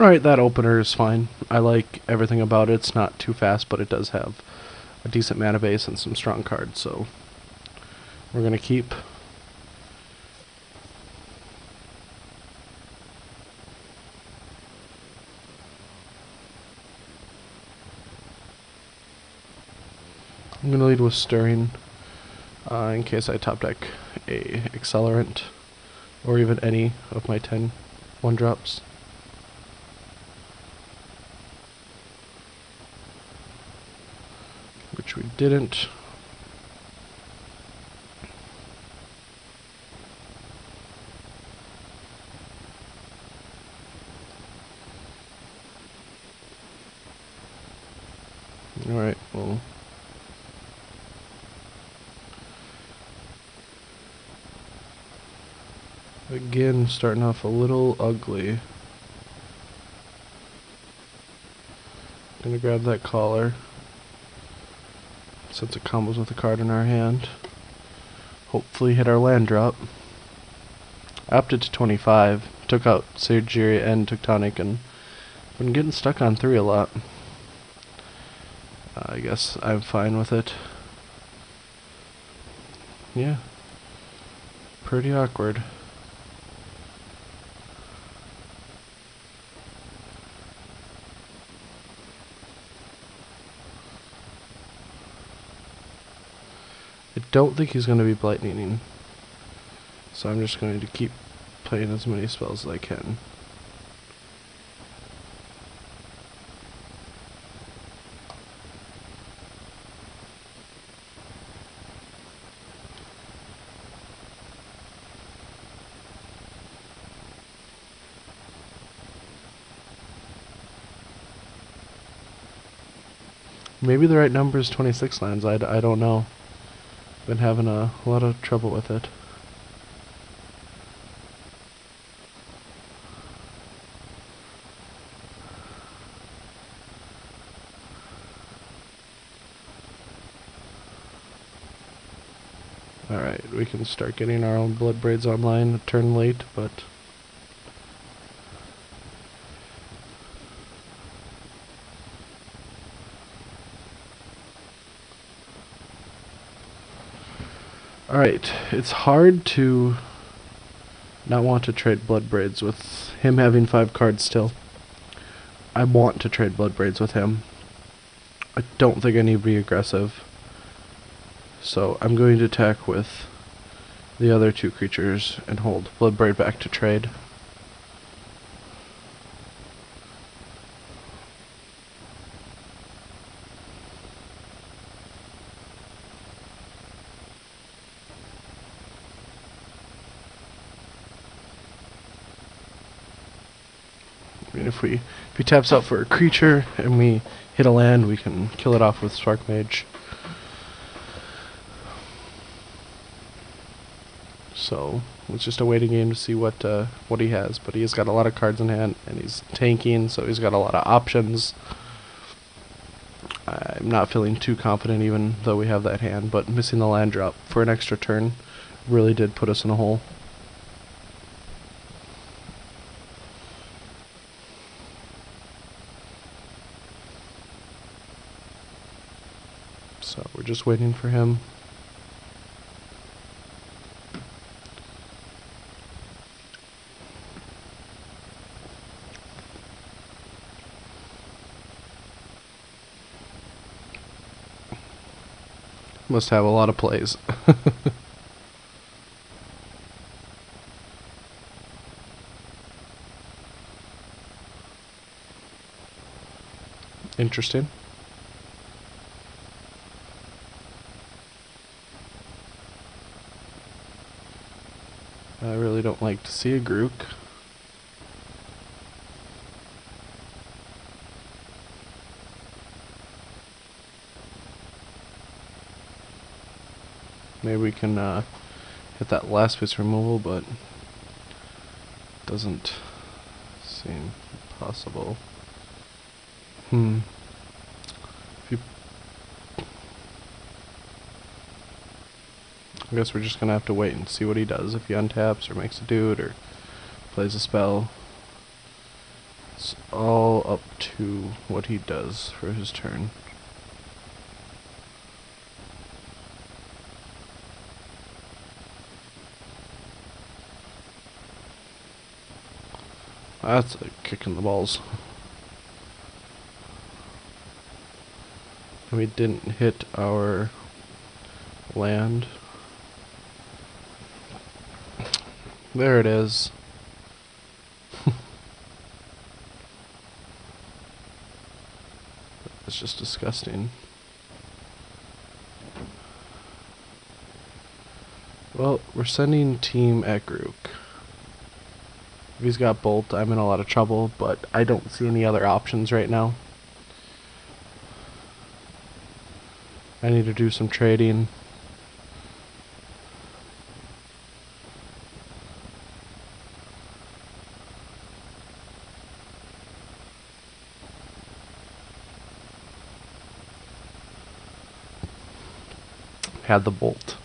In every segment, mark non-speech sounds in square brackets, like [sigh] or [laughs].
Alright, that opener is fine. I like everything about it. It's not too fast, but it does have a decent mana base and some strong cards, so we're going to keep. I'm going to lead with Stirring uh, in case I top deck a Accelerant or even any of my 10 one drops. Which we didn't. Alright, well. Again, starting off a little ugly. Gonna grab that collar. Since it combos with a card in our hand. Hopefully hit our land drop. It to 25. Took out Sageria and Tectonic and been getting stuck on 3 a lot. Uh, I guess I'm fine with it. Yeah. Pretty awkward. I don't think he's going to be Blightning. So I'm just going to keep playing as many spells as I can. Maybe the right number is 26 lands, I, I don't know. Been having a lot of trouble with it. Alright, we can start getting our own Bloodbraids online turn late, but Alright, it's hard to not want to trade Bloodbraids with him having five cards still. I want to trade Bloodbraids with him. I don't think I need to be aggressive. So I'm going to attack with the other two creatures and hold Bloodbraid back to trade. If we if he taps out for a creature and we hit a land, we can kill it off with Sparkmage. So it's just a waiting game to see what uh, what he has. But he has got a lot of cards in hand, and he's tanking, so he's got a lot of options. I'm not feeling too confident, even though we have that hand. But missing the land drop for an extra turn really did put us in a hole. Just waiting for him. Must have a lot of plays. [laughs] Interesting. I really don't like to see a Grook. Maybe we can uh, hit that last piece removal, but doesn't seem possible. Hmm. If you I guess we're just gonna have to wait and see what he does if he untaps or makes a dude or plays a spell. It's all up to what he does for his turn. That's a kick in the balls. We didn't hit our land. There it is. [laughs] It's just disgusting. Well, we're sending Team Ekruk. If he's got Bolt, I'm in a lot of trouble, but I don't see any other options right now. I need to do some trading. Had the bolt.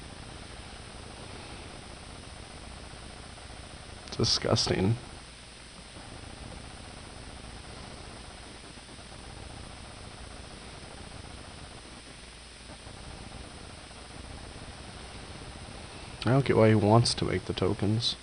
Disgusting. I don't get why he wants to make the tokens.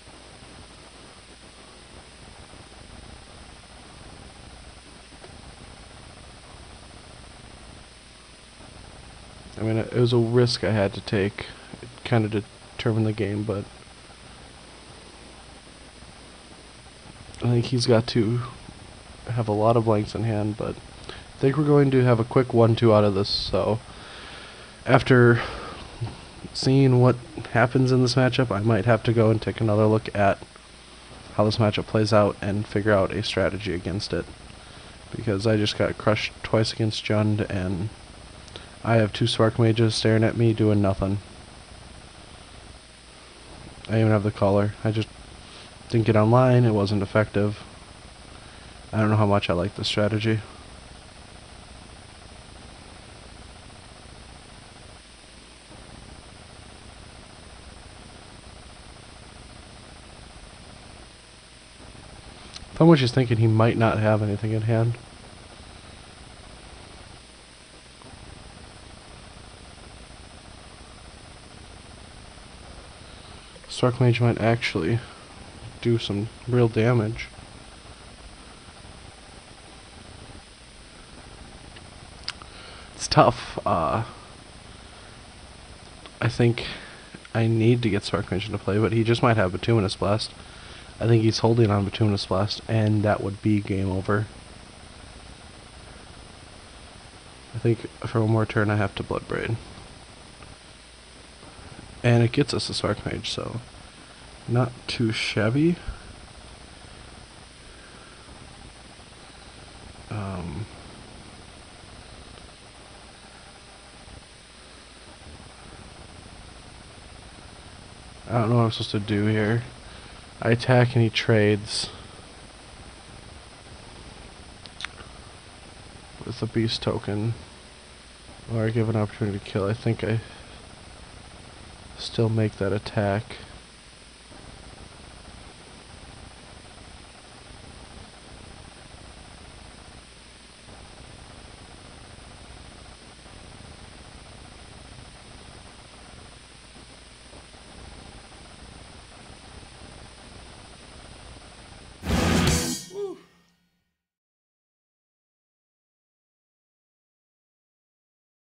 I mean, it was a risk I had to take. It kind of determined the game, but I think he's got to have a lot of blanks in hand, but I think we're going to have a quick 1-2 out of this, so after seeing what happens in this matchup, I might have to go and take another look at how this matchup plays out and figure out a strategy against it. Because I just got crushed twice against Jund, and I have two Sparkmages staring at me doing nothing. I even have the collar. I just didn't get online, it wasn't effective. I don't know how much I like this strategy. Someone just thinking he might not have anything in hand. Sparkmage might actually do some real damage. It's tough. Uh, I think I need to get Sparkmage into play, but he just might have Bituminous Blast. I think he's holding on Bituminous Blast, and that would be game over. I think for one more turn I have to Bloodbraid. And it gets us a Sparkmage, so not too shabby. Um, I don't know what I'm supposed to do here. I attack he trades with a beast token. Or I give an opportunity to kill. I think I still make that attack.